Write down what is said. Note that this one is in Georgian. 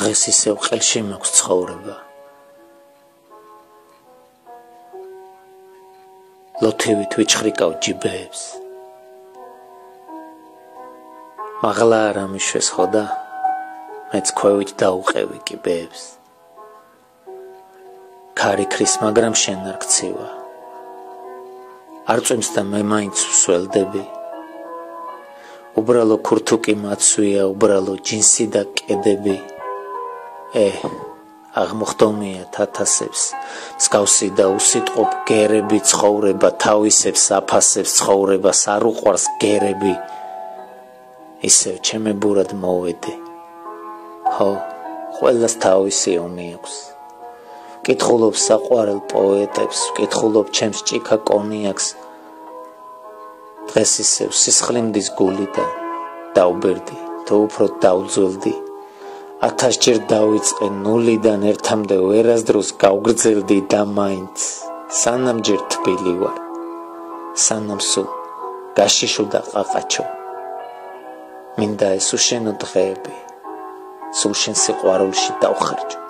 დღეს ისევ ყელში მაქვს ცხოვრება. ლოთევით ვიჩხრიკავ ჯიბეებს. მაღლა არ ამიშვეს ხოდა მეც ქვევით დაუყევი კიბეებს. ქარი ქრის მაგრამ შენ არ გცივა არ წვიმს და მე მაინც ვსველდები. უბრალო ქურთუკი მაცვია უბრალო ჯინსი და კედები ე აღმოხდომია თათასებს მსგავსი და უსიტყობ გერები ცხოვრება თავისებს აფასებს ცხოვრებას არ უყვარს გერები. ისევ ჩემებურად მოვედი ხო ყველას თავისი ომი აქვს. კითხულობ საყვარელ პოეტებს კითხულობ ჩემს ჭიქა კონიაკს. დღეს ისევ სისხლიმდის გული და დაუბერდი თუ უფრო დაუძველდი ათასჯერ დავიწყე ნულიდან ერთამდე ვერასდროს გავგრძელდი და მაინც. სანამ ჯერ თბილი ვარ. სანამ სულ გაშიშუდა ყაყაჩო. მინდა ეს უშენო დღეები. სულ შენ სიყვარულში დავხარჯო